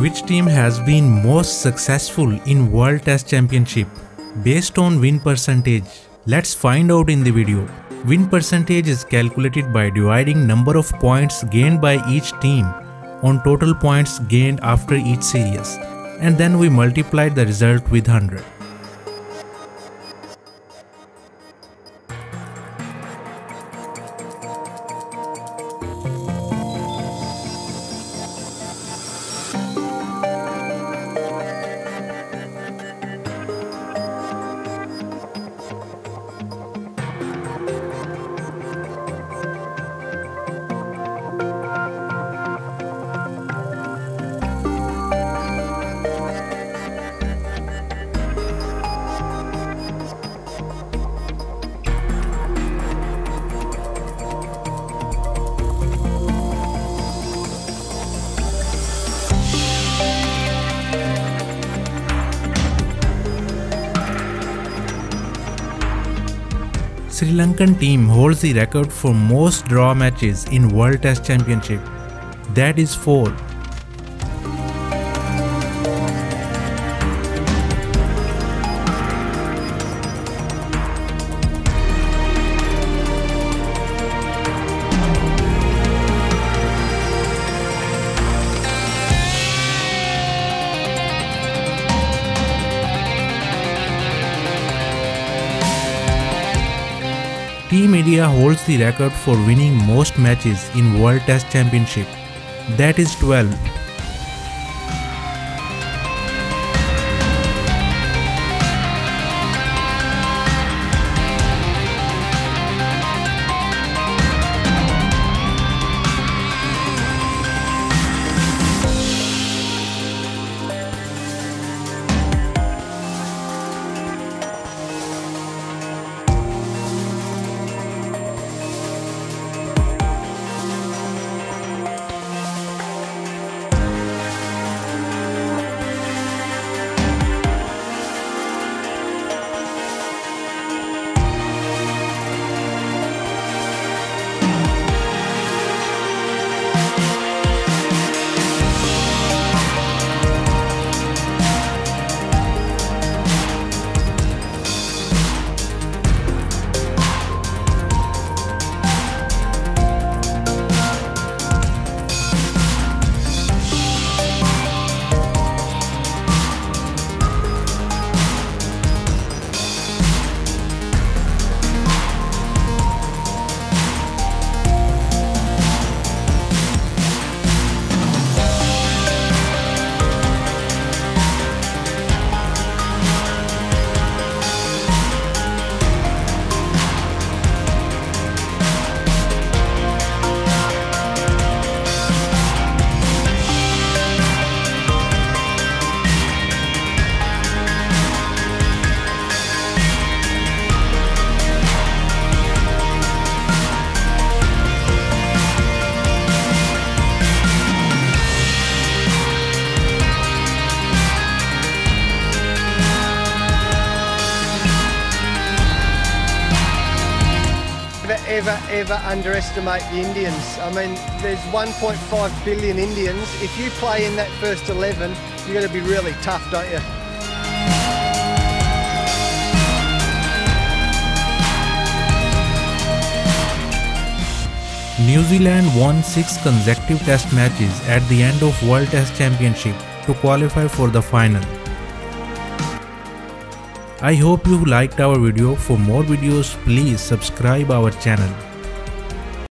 Which team has been most successful in World Test Championship? Based on win percentage. Let's find out in the video. Win percentage is calculated by dividing number of points gained by each team on total points gained after each series and then we multiply the result with 100. Sri Lankan team holds the record for most draw matches in World Test Championship. That is 4. Team India holds the record for winning most matches in World Test Championship. That is 12. Ever, ever underestimate the Indians. I mean, there's 1.5 billion Indians. If you play in that first 11, you've got to be really tough, don't you? New Zealand won 6 consecutive test matches at the end of World Test Championship to qualify for the final. I hope you liked our video. For more videos, please subscribe our channel.